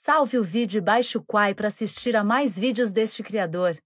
Salve o vídeo e baixe o Quai para assistir a mais vídeos deste criador.